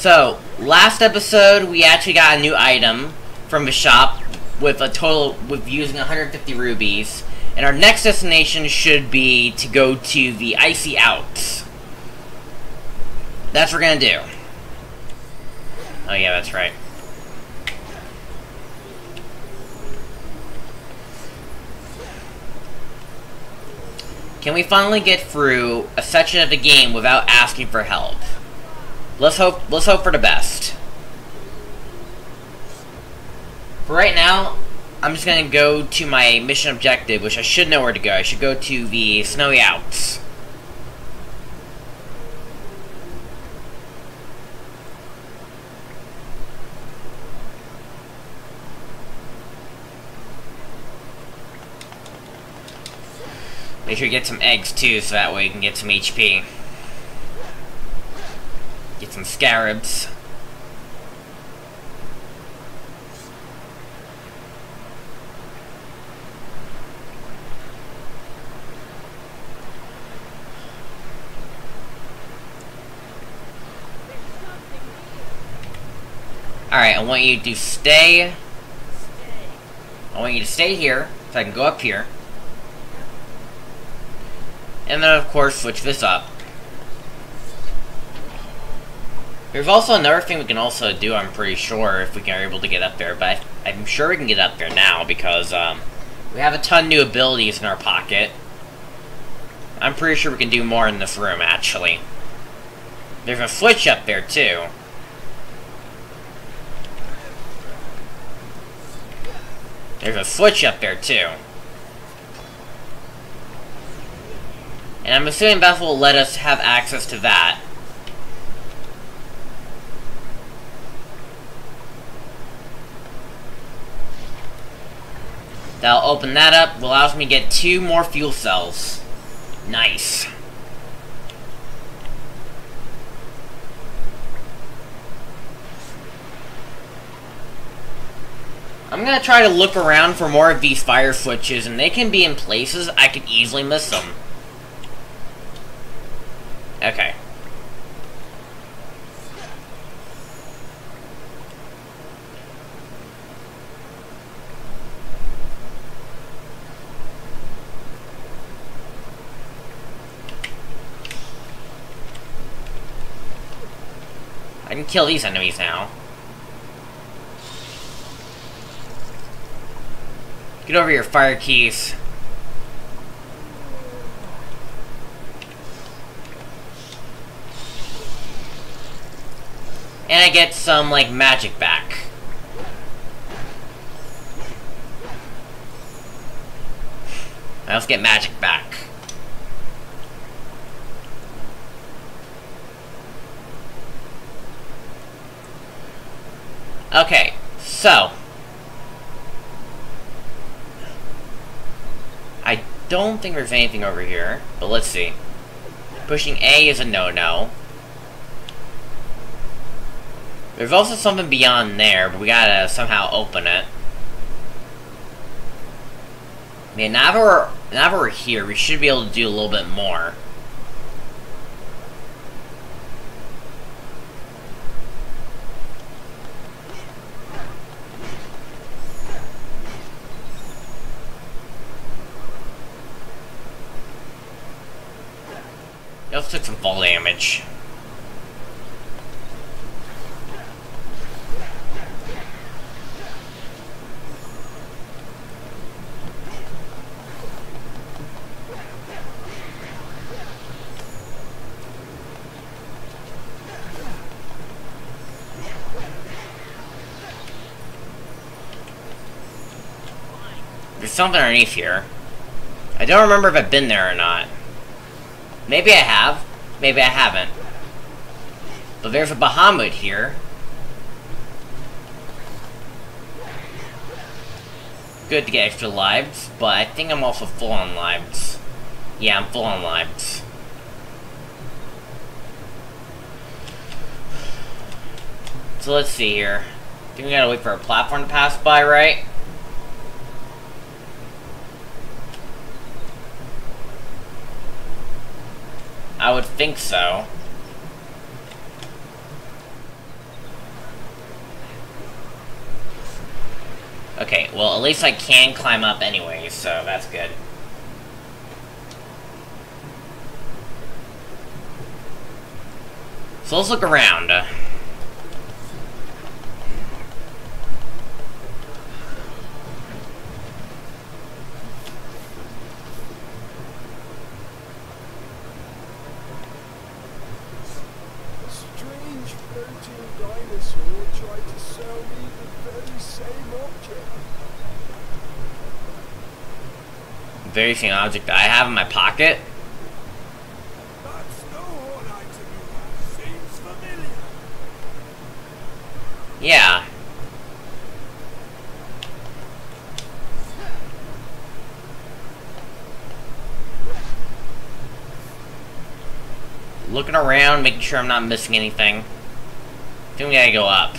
So, last episode, we actually got a new item from the shop with a total, with using 150 rubies. And our next destination should be to go to the Icy Alps. That's what we're gonna do. Oh yeah, that's right. Can we finally get through a section of the game without asking for help? Let's hope let's hope for the best. For right now, I'm just gonna go to my mission objective, which I should know where to go. I should go to the Snowy Alps. Make sure you get some eggs too, so that way you can get some HP. Get some scarabs. Alright, I want you to stay... I want you to stay here, so I can go up here. And then, of course, switch this up. There's also another thing we can also do, I'm pretty sure, if we are able to get up there, but I'm sure we can get up there now, because, um, we have a ton of new abilities in our pocket. I'm pretty sure we can do more in this room, actually. There's a switch up there, too. There's a switch up there, too. And I'm assuming Beth will let us have access to that. That'll open that up, allows me to get two more fuel cells. Nice. I'm gonna try to look around for more of these fire switches, and they can be in places I could easily miss them. Okay. Kill these enemies now. Get over your fire keys. And I get some, like, magic back. I also get magic back. Okay, so... I don't think there's anything over here, but let's see. Pushing A is a no-no. There's also something beyond there, but we gotta somehow open it. I mean, now that we're, now that we're here, we should be able to do a little bit more. Took some fall damage. There's something underneath here. I don't remember if I've been there or not. Maybe I have. Maybe I haven't. But there's a Bafomdad here. Good to get extra lives, but I think I'm also full on lives. Yeah, I'm full on lives. So let's see here. I think we gotta wait for a platform to pass by, right? think so. Okay, well, at least I can climb up anyway, so that's good. So let's look around. Very same object that I have in my pocket. Yeah. Looking around, making sure I'm not missing anything. I think we gotta go up.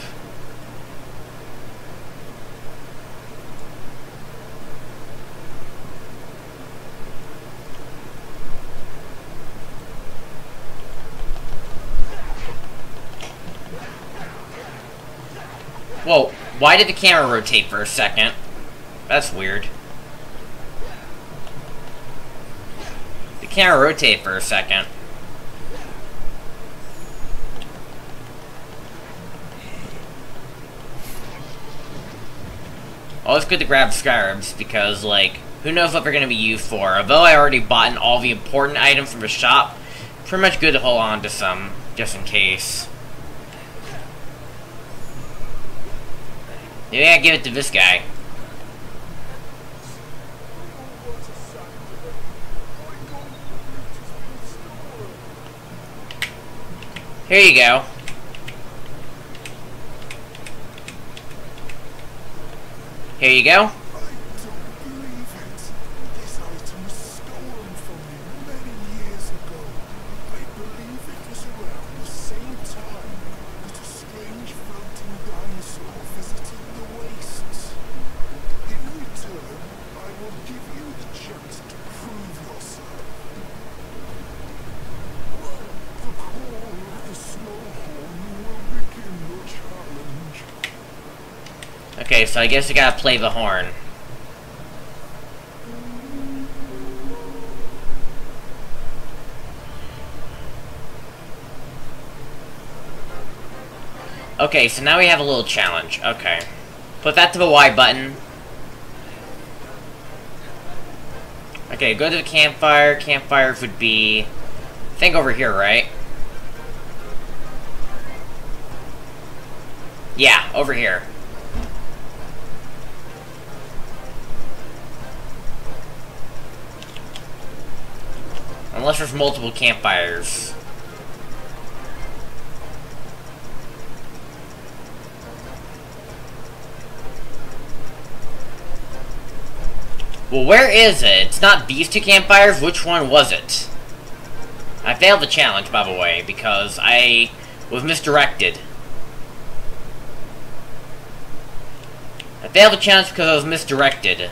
Why did the camera rotate for a second? That's weird. The camera rotated for a second. Always good to grab Scarabs because, like, who knows what they're going to be used for. Although I already bought all the important items from the shop, pretty much good to hold on to some, just in case. Maybe I give it to this guy. Here you go. Here you go. I don't believe it. This item was stolen from me many years ago. I believe it was around the same time that a strange floating dinosaur visited the wastes. In return, I will give you the chance to prove yourself. The call of the snow horn will begin the challenge. Okay, so I guess I gotta play the horn. Okay, so now we have a little challenge. Okay. Put that to the Y button. Okay, go to the campfire. Campfire would be... I think over here, right? Yeah, over here. Unless there's multiple campfires. Well, where is it? It's not these two campfires. Which one was it? I failed the challenge, by the way, because I was misdirected. I failed the challenge because I was misdirected.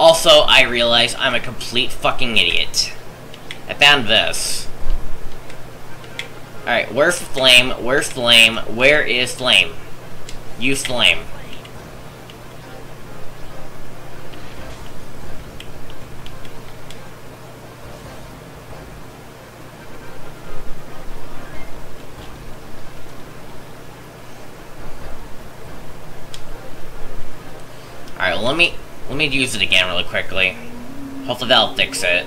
Also, I realize I'm a complete fucking idiot. I found this. Alright, where's Flame? Where's Flame? Where is Flame? Use Flame. Alright, well, let me me use it again really quickly. Hopefully that'll fix it.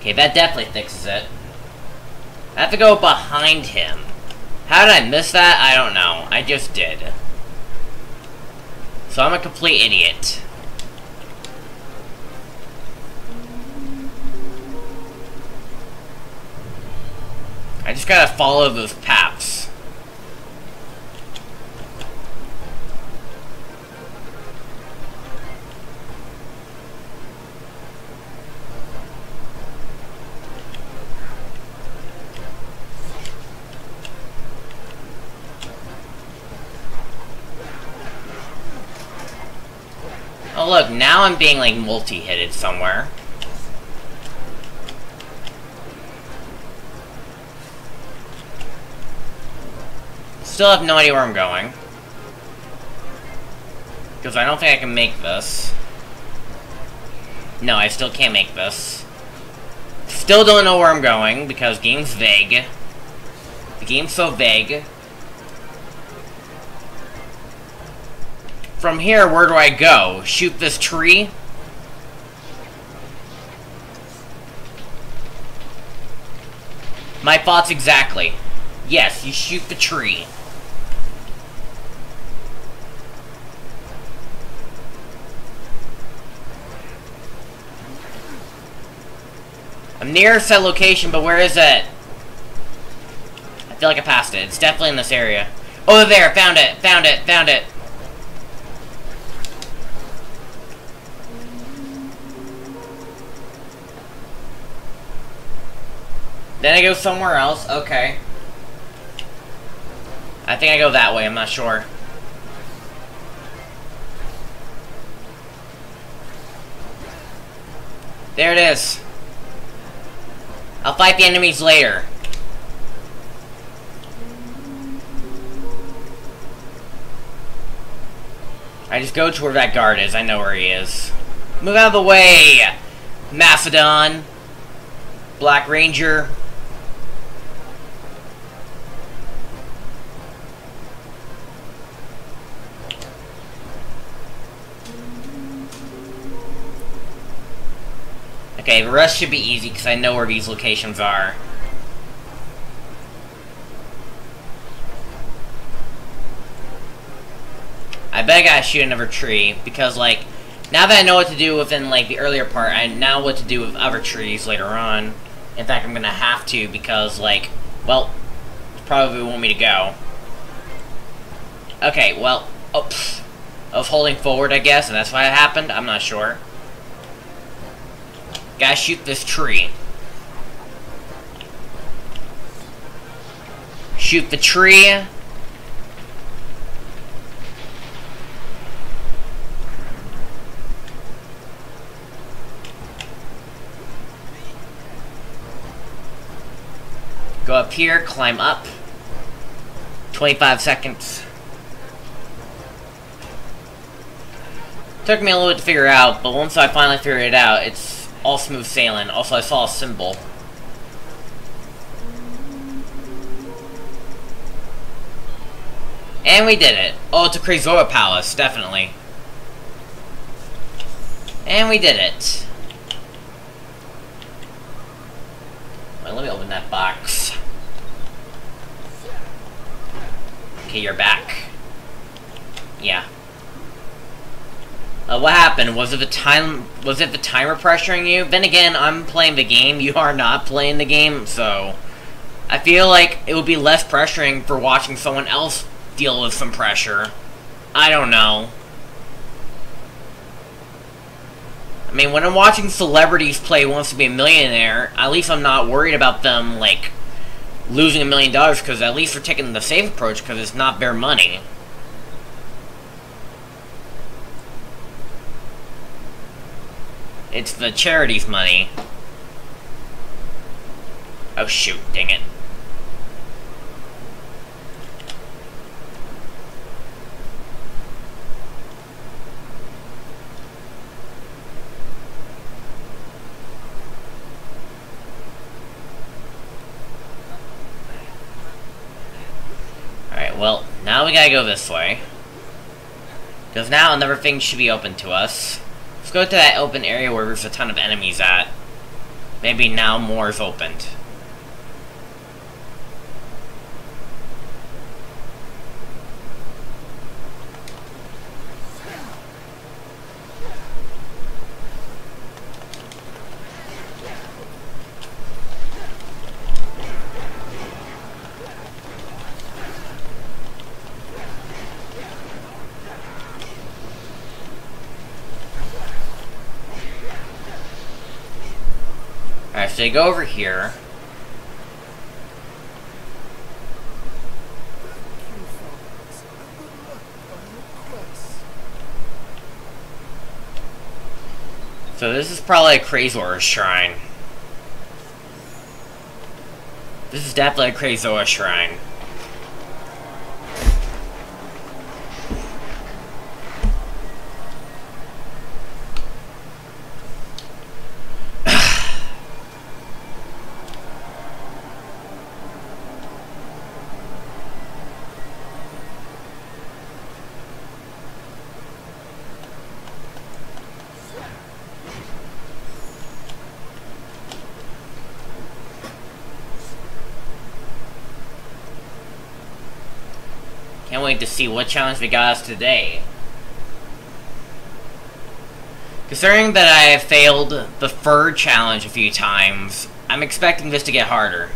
Okay, that definitely fixes it. I have to go behind him. How did I miss that? I don't know. I just did. So I'm a complete idiot. I just gotta follow those paths. look, now I'm being like multi-hitted somewhere. Still have no idea where I'm going. Because I don't think I can make this. No, I still can't make this. Still don't know where I'm going, because game's vague. The game's so vague. From here, where do I go? Shoot this tree? My thoughts exactly. Yes, you shoot the tree. I'm near said location, but where is it? I feel like I passed it. It's definitely in this area. Oh, there! Found it! Found it! Found it! Then I go somewhere else. Okay. I think I go that way. I'm not sure. There it is. I'll fight the enemies later. I just go to where that guard is. I know where he is. Move out of the way! Macedon. Black Ranger. Okay, the rest should be easy because I know where these locations are. I bet I gotta shoot another tree because, like, now that I know what to do within, like, the earlier part, I know what to do with other trees later on. In fact, I'm gonna have to because, like, well, probably want me to go. Okay, well, oh, was holding forward, I guess, and that's why it happened. I'm not sure. Gotta shoot this tree. Shoot the tree. Go up here, climb up. 25 seconds. Took me a little bit to figure out, but once I finally figured it out, it's all smooth sailing. Also, I saw a symbol. And we did it. Oh, it's a Krazoa Palace, definitely. And we did it. Well, let me open that box. Okay, you're back. Yeah. Uh, what happened? Was it the time? Was it the timer pressuring you? Then again, I'm playing the game. You are not playing the game, so I feel like it would be less pressuring for watching someone else deal with some pressure. I don't know. I mean, when I'm watching celebrities play Wants to Be a Millionaire, at least I'm not worried about them, like, losing a million dollars, because at least they're taking the safe approach, because it's not their money. It's the charity's money. Oh shoot, dang it. Alright, well, now we gotta go this way. Because now another thing should be open to us go to that open area where there's a ton of enemies at. Maybe now more is opened. So you go over here. So this is probably a Krazoa shrine. This is definitely a Krazoa shrine. Wait to see what challenge they got us today. Considering that I have failed the fur challenge a few times, I'm expecting this to get harder.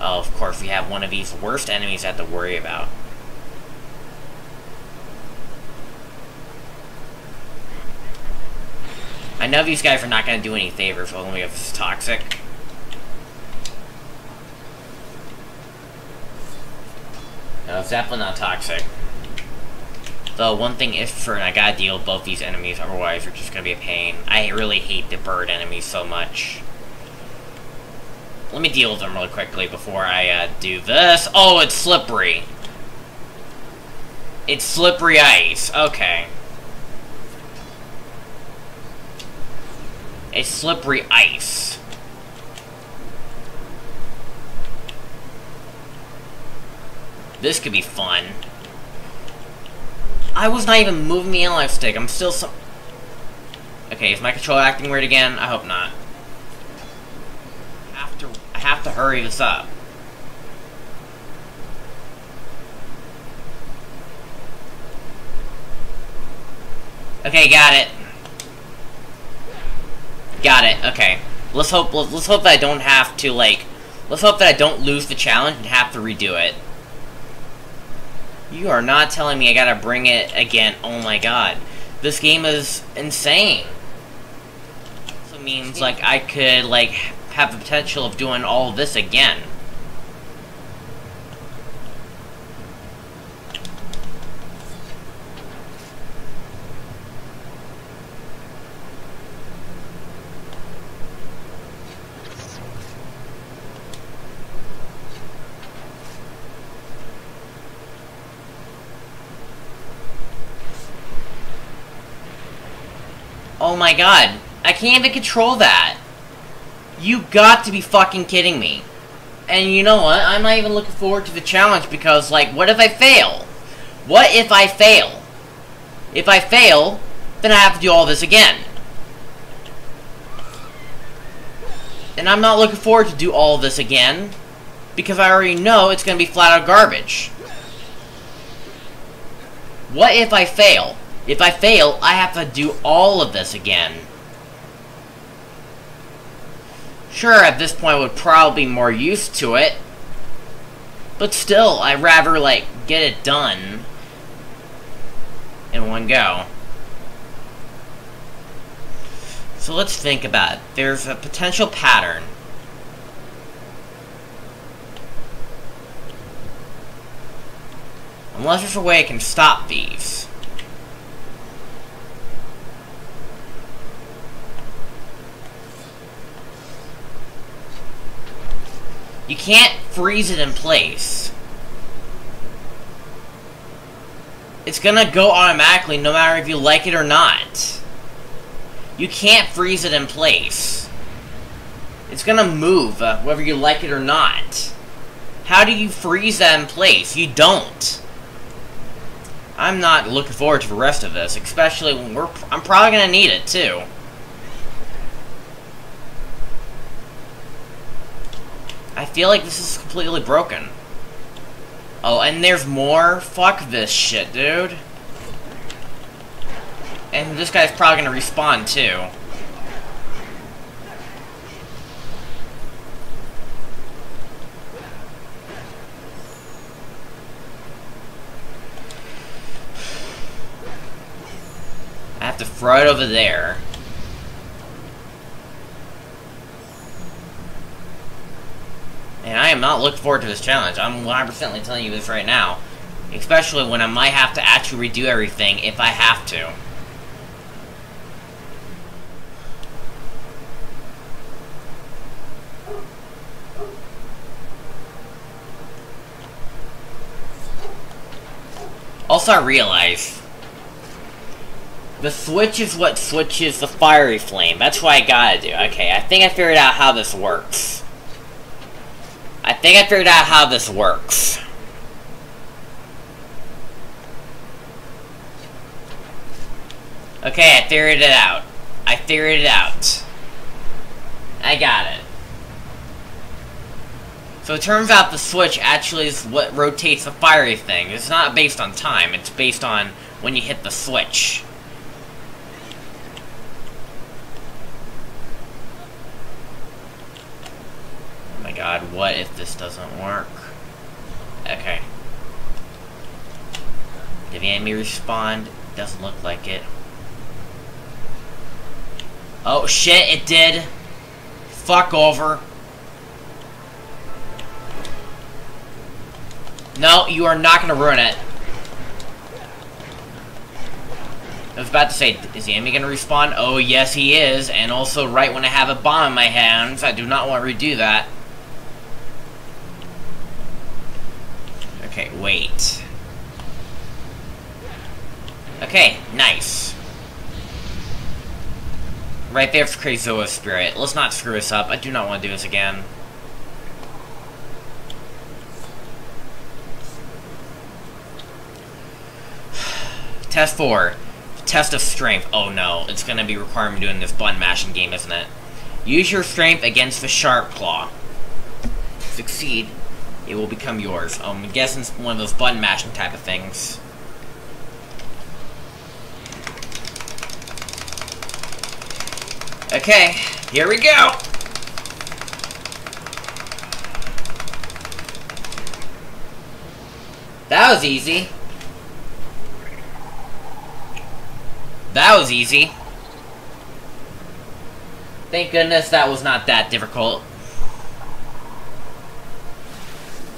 Oh, of course, we have one of these worst enemies I have to worry about. I know these guys are not going to do any favors when we have this toxic. No, it's definitely not toxic. Though, one thing is for, and I gotta deal with both these enemies, otherwise they're just gonna be a pain. I really hate the bird enemies so much. Let me deal with them really quickly before I uh, do this. Oh, it's slippery. It's slippery ice. Okay. It's slippery ice. This could be fun. I was not even moving the analog stick. I'm still so... Okay, is my controller acting weird again? I hope not. I have to, I have to hurry this up. Okay, got it. Got it, okay. Let's hope, let's hope that I don't have to, like... Let's hope that I don't lose the challenge and have to redo it. You are not telling me I gotta bring it again. Oh my god. This game is insane. So means, like, I could, like, have the potential of doing all of this again. Oh my god. I can't even control that. You got to be fucking kidding me. And you know what? I'm not even looking forward to the challenge because, like, what if I fail? What if I fail? If I fail, then I have to do all this again. And I'm not looking forward to do all this again because I already know it's going to be flat out garbage. What if I fail? If I fail, I have to do all of this again. Sure, at this point, I would probably be more used to it. But still, I'd rather, like, get it done in one go. So let's think about it. There's a potential pattern. Unless there's a way I can stop these. You can't freeze it in place. It's gonna go automatically no matter if you like it or not. You can't freeze it in place. It's gonna move, uh, whether you like it or not. How do you freeze that in place? You don't. I'm not looking forward to the rest of this, especially when we're... I'm probably gonna need it, too. Feel like this is completely broken. Oh, and there's more? Fuck this shit, dude. And this guy's probably gonna respawn, too. I have to throw it over there. And I am not looking forward to this challenge. I'm 100% telling you this right now. Especially when I might have to actually redo everything if I have to. Also, I realize the switch is what switches the fiery flame. That's what I gotta do. Okay, I think I figured out how this works. I think I figured out how this works. Okay, I figured it out. I figured it out. I got it. So it turns out the switch actually is what rotates the fiery thing. It's not based on time, it's based on when you hit the switch. What if this doesn't work? Okay. Did the enemy respond? Doesn't look like it. Oh shit, it did! Fuck over. No, you are not gonna ruin it. I was about to say, is the enemy gonna respawn? Oh, yes he is, and also right when I have a bomb in my hands, I do not want to redo that. Okay, wait. Okay, nice. Right there for Krazoa Spirit. Let's not screw this up. I do not want to do this again. Test 4. Test of Strength. Oh no, it's gonna be requiring me doing this button mashing game, isn't it? Use your strength against the Sharp Claw. Succeed, it will become yours. Um, I'm guessing it's one of those button mashing type of things. Okay, here we go! That was easy. That was easy. Thank goodness that was not that difficult.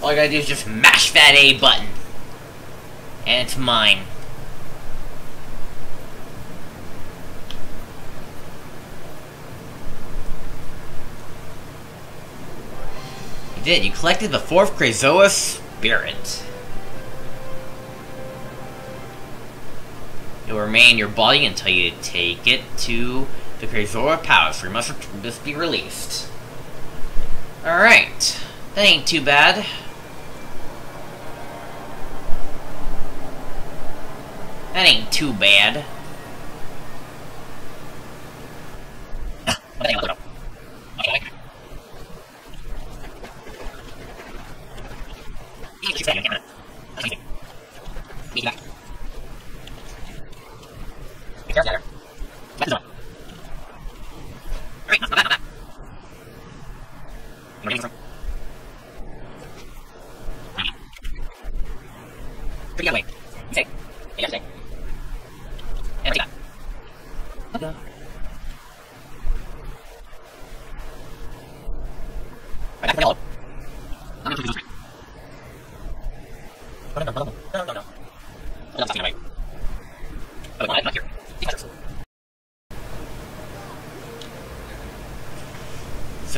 All I gotta do is just mash that A button. And it's mine. You did. You collected the fourth Krazoa Spirit. It will remain in your body until you take it to the Krazoa Palace, where must, must be released. Alright. That ain't too bad. That ain't too bad.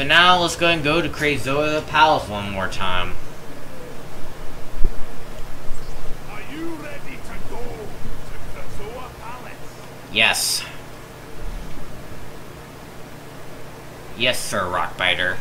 So now let's go and go to Krazoa Palace one more time. Are you ready to go to Krazoa Palace? Yes. Yes, sir, Rockbiter.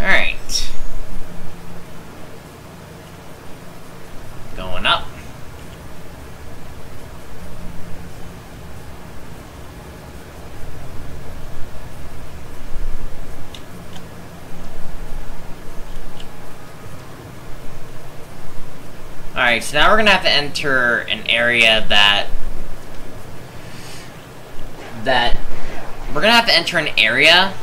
Alright. Going up. Alright, so now we're gonna have to enter an area that... That... We're gonna have to enter an area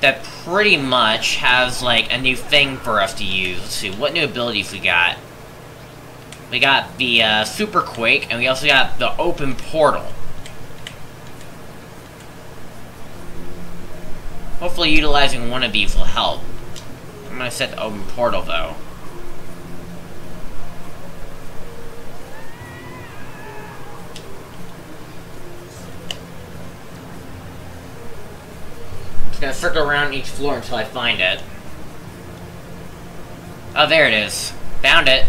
that pretty much has, like, a new thing for us to use. Let's see, what new abilities we got? We got the, uh, Super Quake, and we also got the Open Portal. Hopefully utilizing one of these will help. I'm gonna set the open portal though. Gonna circle around each floor until I find it. Oh, there it is. Found it.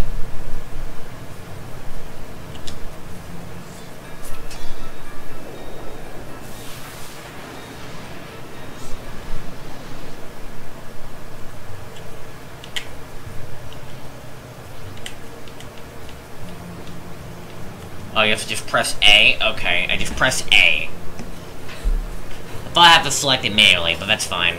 Oh, you have to just press A? Okay, I just press A. I I have to select it manually, but that's fine.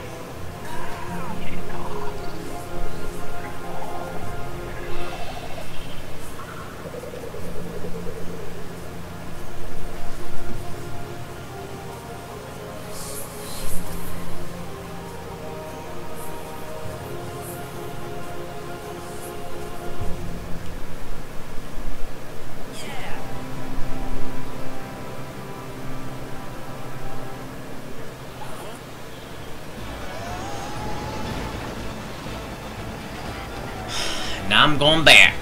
I'm going back.